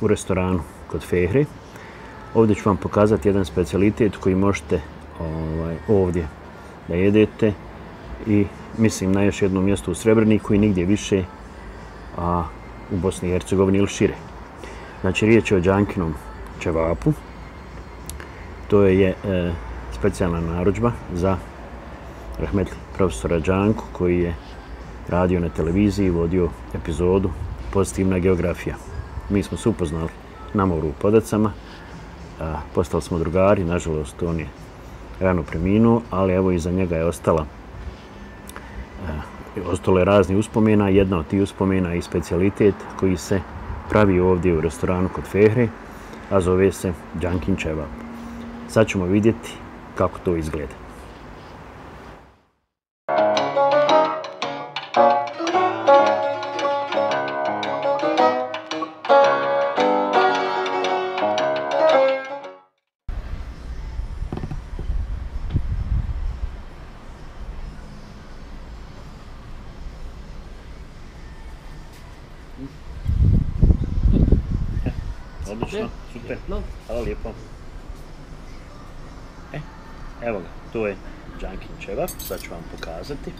u restoranu kod Fehre. Ovdje ću vam pokazati jedan specialitet koji možete ovaj, ovdje da jedete i mislim na još jednom mjestu u Srebrniku i nigdje više a, u Bosni i Hercegovini ili šire. Znači riječ je o džankinom čevapu. To je e, specijalna naručba za rahmet profesora Džanku koji je radio na televiziji i vodio epizodu Pozitivna geografija. Mi smo se upoznali na moru u Podacama, postali smo drugari, nažalost on je rano preminuo, ali evo iza njega je ostala ostalo je razni uspomena, jedna od tih uspomena je i specialitet koji se pravi ovdje u restoranu kod Fehre, a zove se Džankin Čevap. Sad ćemo vidjeti kako to izgleda. Čevap. Sad ću vam pokazati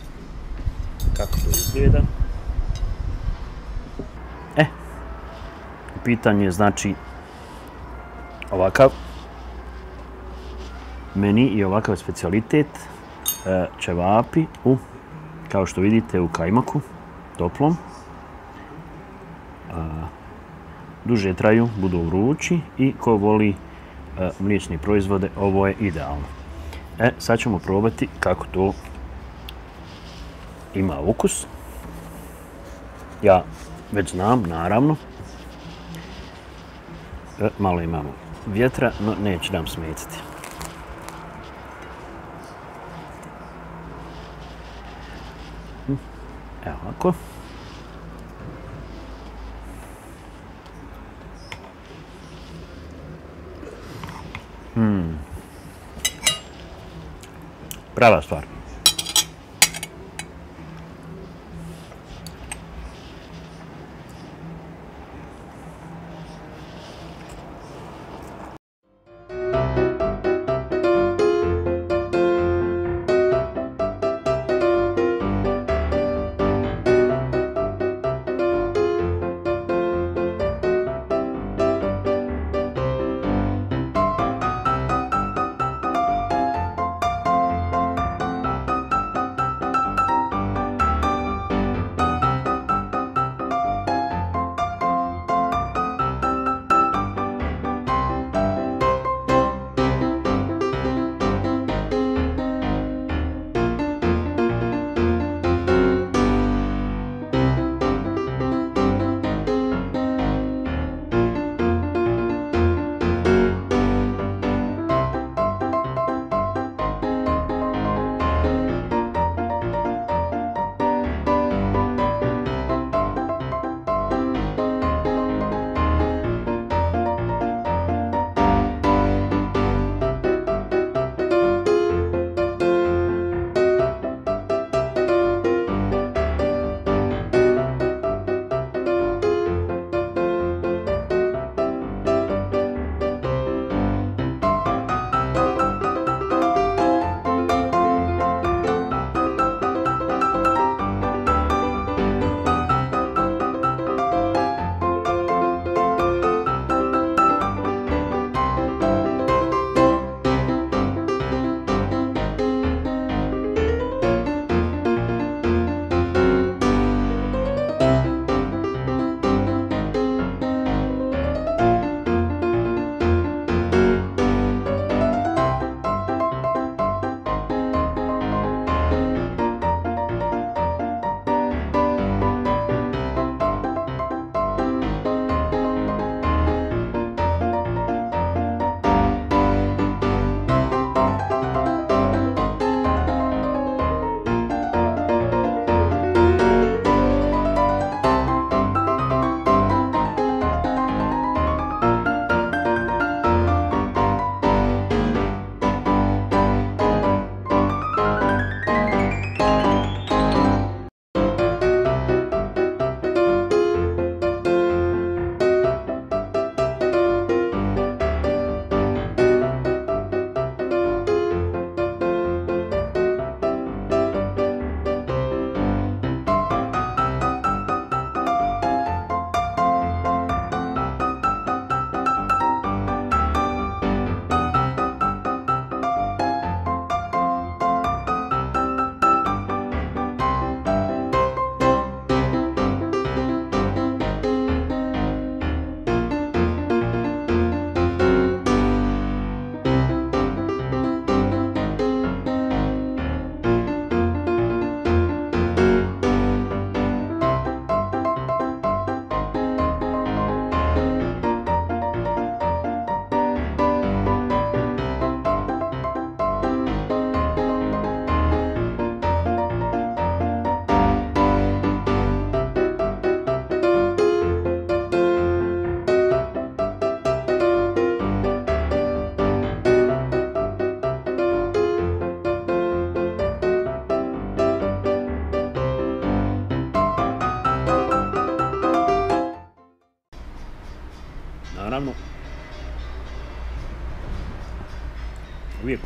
kako to izgleda. E, u pitanju je znači ovakav meni i ovakav specialitet e, čevapi u, kao što vidite, u kajmaku, toplom duže traju, budu vrući i ko voli e, mliječne proizvode, ovo je idealno. E, sad ćemo probati kako to ima ukus. Ja već znam, naravno. E, malo imamo vjetra, no neće nam smetiti. Hm, evo ovako. Prava stvar.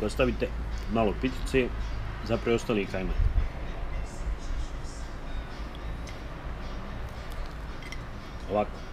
Ostavite malo pitice za preostali kajmak. Ovako.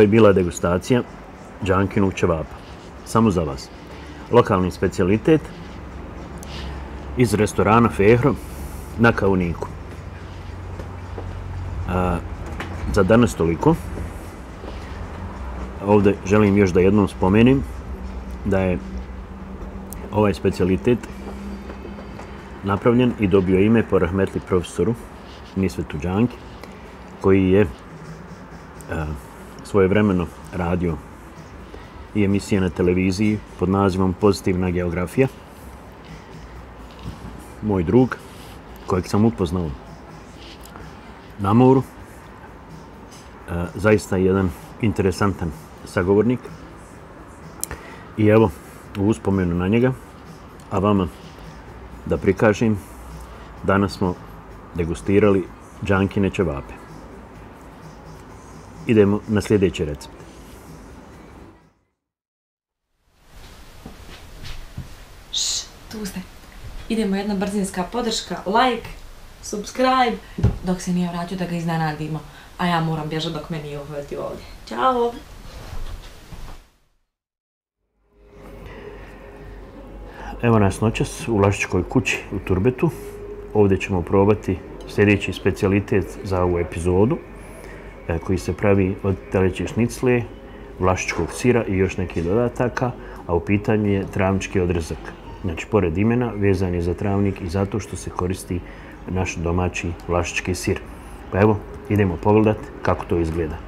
Je bila degustacija Džankinog ćevapa. Samo za vas. Lokalni specijalitet iz restorana Fehro na Kauniku. A, za danas toliko. Ovdje želim još da jednom spomenim da je ovaj specijalitet napravljen i dobio ime po rahmetli profesoru Nisvetu Džanki koji je a, svojevremeno radio i emisije na televiziji pod nazivom Pozitivna geografija. Moj drug, kojeg sam upoznao na moru, e, zaista jedan interesantan sagovornik. I evo, u uspomenu na njega, a vama da prikažem, danas smo degustirali džankine ćevape. Idemo na sljedeći recept. Šš, tu ste. Idemo jedna brzinska podrška, like, subscribe, dok se nije vratio da ga iznenadimo. A ja moram bježati dok me nije uhvatio ovdje. Ćao! Evo nas noćas u Lašičkoj kući u Turbetu. Ovdje ćemo probati sljedeći specijalitet za ovu epizodu koji se pravi od teleće šnicle, vlašičkog sira i još nekih dodataka, a u pitanju je travnički odrezak. Znači, pored imena, vezan je za travnik i zato što se koristi naš domaći vlašički sir. Pa evo, idemo pogledati kako to izgleda.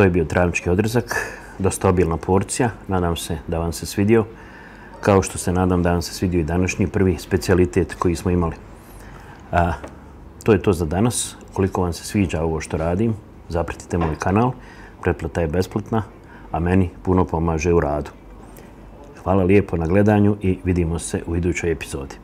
To je bio travnički odrezak, dosta obilna porcija, nadam se da vam se svidio, kao što se nadam da vam se svidio i današnji prvi specijalitet koji smo imali. A, to je to za danas. Koliko vam se sviđa ovo što radim, zapratite moj kanal, pretplata je besplatna, a meni puno pomaže u radu. Hvala lijepo na gledanju i vidimo se u idućoj epizodi.